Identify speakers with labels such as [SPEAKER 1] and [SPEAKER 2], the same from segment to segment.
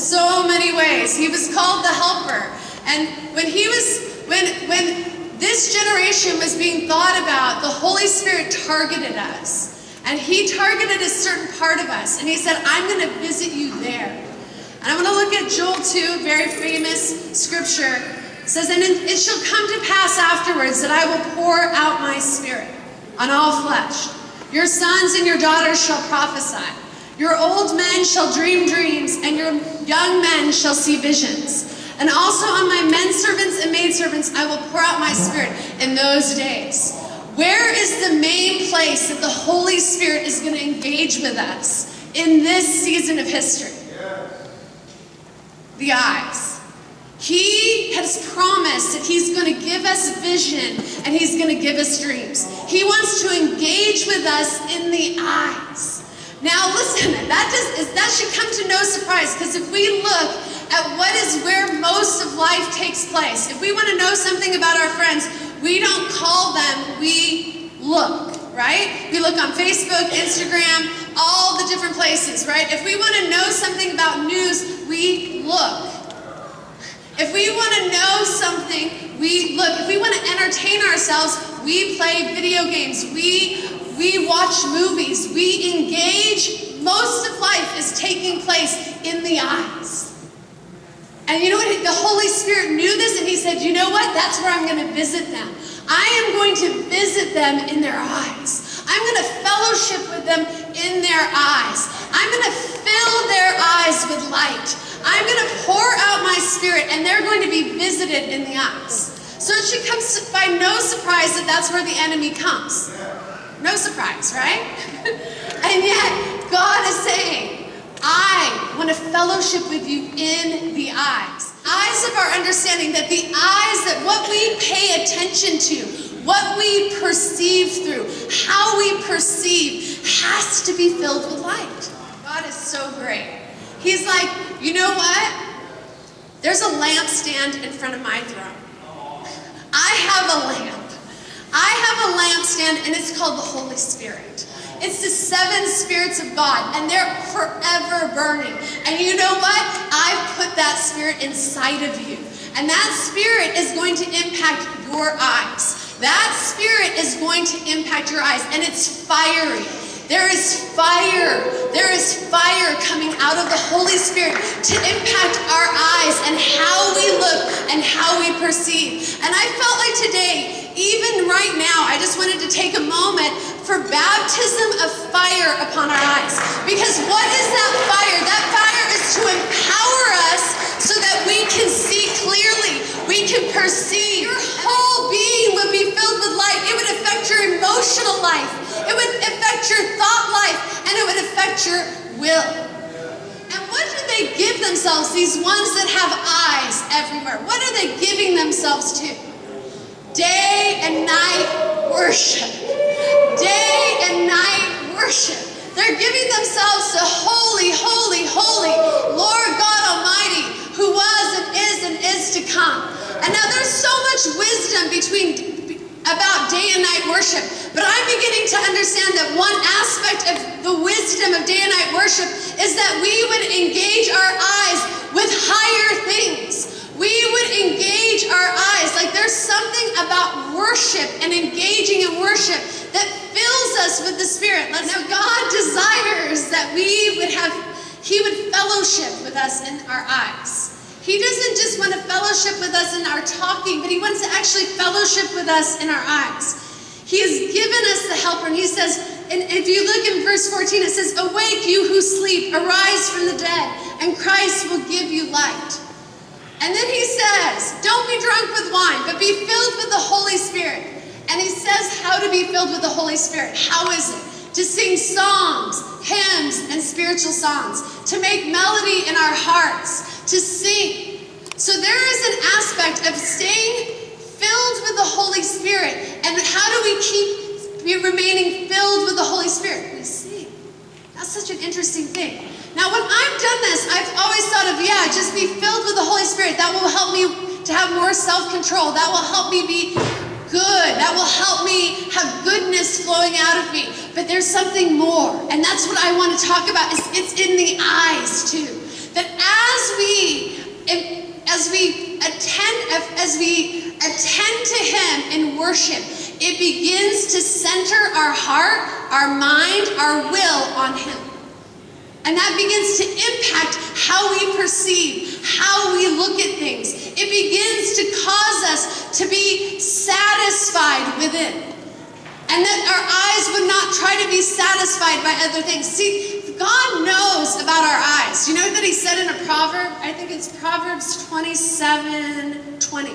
[SPEAKER 1] so many ways. He was called the helper. And when he was, when, when this generation was being thought about, the Holy Spirit targeted us. And he targeted a certain part of us. And he said, I'm going to visit you there. And I'm going to look at Joel 2, very famous scripture. It says, And it shall come to pass afterwards that I will pour out my spirit on all flesh. Your sons and your daughters shall prophesy. Your old men shall dream dreams, and your young men shall see visions. And also on my men servants and maidservants I will pour out my spirit in those days. Where is the main place that the Holy Spirit is going to engage with us in this season of history? The eyes. He has promised that He's going to give us vision and He's going to give us dreams. He wants to engage with us in the eyes. Now listen, that, does, that should come to no surprise because if we look at what is where most of life takes place, if we want to know something about our friends, we don't call them, we look, right? We look on Facebook, Instagram, all the different places, right? If we want to know something about news, we look. If we want to know something, we look. If we want to entertain ourselves, we play video games. We we watch movies, we engage. Most of life is taking place in the eyes. And you know what? The Holy Spirit knew this and he said, you know what? That's where I'm going to visit them. I am going to visit them in their eyes. I'm going to fellowship with them in their eyes. I'm going to fill their eyes with light. I'm going to pour out my spirit and they're going to be visited in the eyes. So it should come by no surprise that that's where the enemy comes. No surprise, right? and yet, God is saying, I want to fellowship with you in the eyes. Eyes of our understanding, that the eyes, that what we pay attention to, what we perceive through, how we perceive, has to be filled with light. God is so great. He's like, you know what? There's a lampstand in front of my throne. I have a lamp. I have a lampstand and it's called the Holy Spirit. It's the seven spirits of God and they're forever burning. And you know what? I've put that spirit inside of you. And that spirit is going to impact your eyes. That spirit is going to impact your eyes and it's fiery. There is fire. There is fire coming out of the Holy Spirit to impact our eyes and how we look and how we perceive. And I felt like today even right now, I just wanted to take a moment for baptism of fire upon our eyes. Because what is that fire? That fire is to empower us so that we can see clearly, we can perceive. Your whole being would be filled with light. It would affect your emotional life, it would affect your thought life, and it would affect your will. And what do they give themselves, these ones that have eyes everywhere? What are they giving themselves to? Day and night worship. Day and night worship. They're giving themselves to holy, holy, holy Lord God Almighty, who was and is and is to come. And now there's so much wisdom between about day and night worship, but I'm beginning to understand that one aspect of the wisdom of day and night worship is that we would engage our eyes with higher things we would engage our eyes. Like there's something about worship and engaging in worship that fills us with the Spirit. Now, God desires that we would have, He would fellowship with us in our eyes. He doesn't just want to fellowship with us in our talking, but He wants to actually fellowship with us in our eyes. He has given us the helper, and He says, and if you look in verse 14, it says, Awake, you who sleep, arise from the dead, and Christ will give you light. And then he says, Don't be drunk with wine, but be filled with the Holy Spirit. And he says how to be filled with the Holy Spirit. How is it? To sing songs, hymns, and spiritual songs, to make melody in our hearts, to sing. So there is an aspect of staying filled with the Holy Spirit. And how do we keep remaining filled with the Holy Spirit? We sing. That's such an interesting thing. Now, when I've done this, I've always thought of, yeah, just be filled with the Holy Spirit. That will help me to have more self-control. That will help me be good. That will help me have goodness flowing out of me. But there's something more. And that's what I want to talk about. Is it's in the eyes, too. that as we as we attend as we attend to him in worship, it begins to center our heart, our mind, our will on him. And that begins to impact how we perceive, how we look at things. It begins to cause us to be within. And that our eyes would not try to be satisfied by other things. See, God knows about our eyes. You know that he said in a proverb? I think it's Proverbs 27, 20.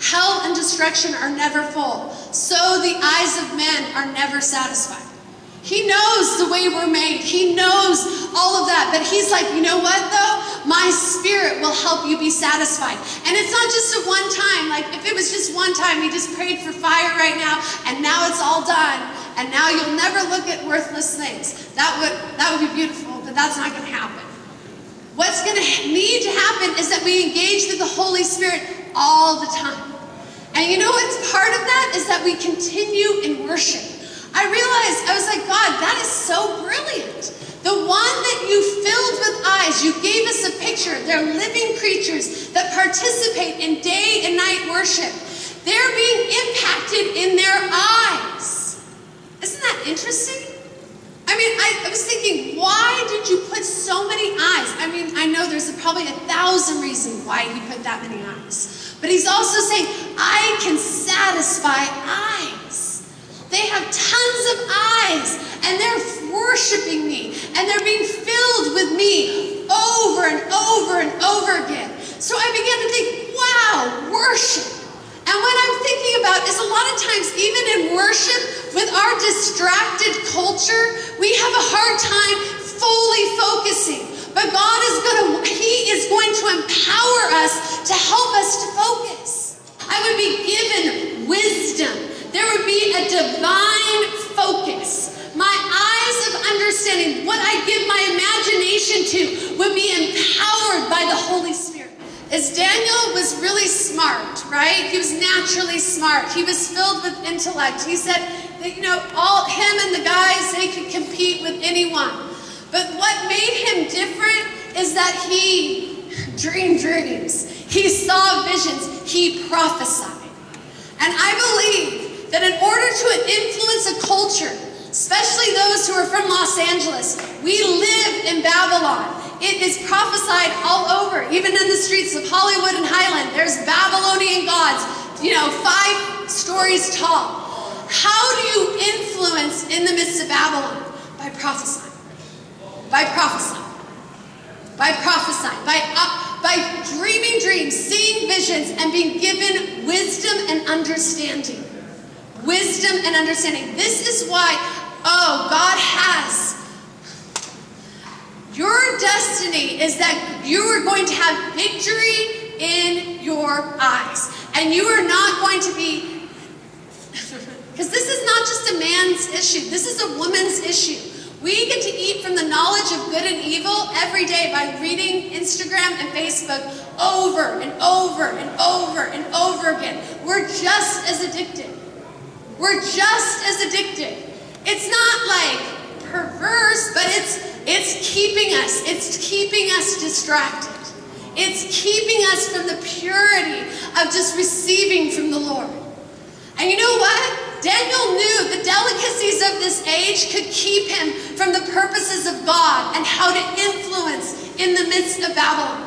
[SPEAKER 1] Hell and destruction are never full. So the eyes of men are never satisfied. He knows the way we're made. He knows all of that. But he's like, you know what though? My spirit will help you be satisfied. And it's not just a one time. Like if it was just one time, he just prayed for fire right now and now it's all done and now you'll never look at worthless things. That would, that would be beautiful, but that's not to happen. What's going to need to happen is that we engage with the Holy Spirit all the time. And you know what's part of that is that we continue in worship. I realized, I was like, God, that is so brilliant. The one that you filled with eyes, you gave us a picture. They're living creatures that participate in day and night worship. They're being impacted in their eyes. Isn't that interesting? I mean, I, I, was thinking, why did you put so many eyes? I mean, I know there's probably a thousand reasons why he put that many eyes. But he's also saying, I can satisfy eyes. They have tons of eyes, and they're worshiping me, and they're being filled with me over and over and over again. So I began to think, wow, worship. And what I'm thinking about is a lot of times, even in worship, with our distracted culture, we have a hard time fully focusing. But God is going to, He is going to empower us to help us to focus. I would be given wisdom. There would be a divine focus. My eyes of understanding, what I give my imagination to, would be empowered by the Holy Spirit. As Daniel was really smart, right? He was naturally smart. He was filled with intellect. He said, that, you know, all him and the guys, they could compete with anyone. But what made him different is that he dreamed dreams. He saw visions. He prophesied. And I believe that in order to influence a culture, especially those who are from Los Angeles, we live in Babylon. It is prophesied all over, even in the streets of Hollywood and Highland. There's Babylonian gods, you know, five stories tall. How do you influence in the midst of Babylon? By prophesying. By prophesying. By prophesying. By, uh, by dreaming dreams, seeing visions, and being given wisdom and understanding. Wisdom and understanding. This is why, oh, God has. Your destiny is that you are going to have victory in your eyes. And you are not going to be because this is not just a man's issue, this is a woman's issue. We get to eat from the knowledge of good and evil every day by reading Instagram and Facebook over and over and over and over again. We're just as addicted. We're just as addicted. It's not like perverse, but it's it's keeping us, it's keeping us distracted. It's keeping us from the purity of just receiving from the Lord. And you know what? Daniel knew the delicacies of this age could keep him from the purposes of God and how to influence in the midst of Babylon.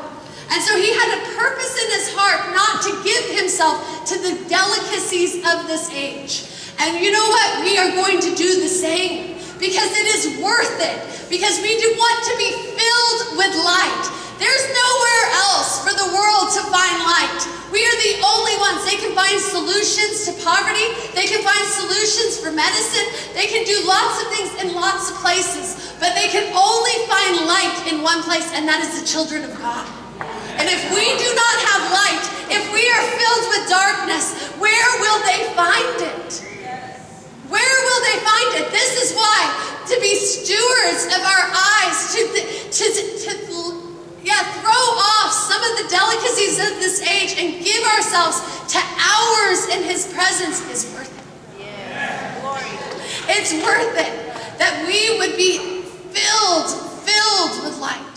[SPEAKER 1] And so he had a purpose in his heart not to give himself to the delicacies of this age. And you know what? We are going to do the same because it is worth it. Because we do want to be filled with light. There's nowhere else for the world to find light. We are the only ones. They can find solutions to poverty. They can find solutions for medicine. They can do lots of things in lots of places. But they can only find light in one place, and that is the children of God. And if we do not have light, if we are filled with darkness, where will they find it? Where will they find it? This is why, to be stewards of our eyes, to, to, to yeah, throw off some of the delicacies of this age and give ourselves to hours in His presence is worth it. Yeah. It's worth it that we would be filled, filled with life.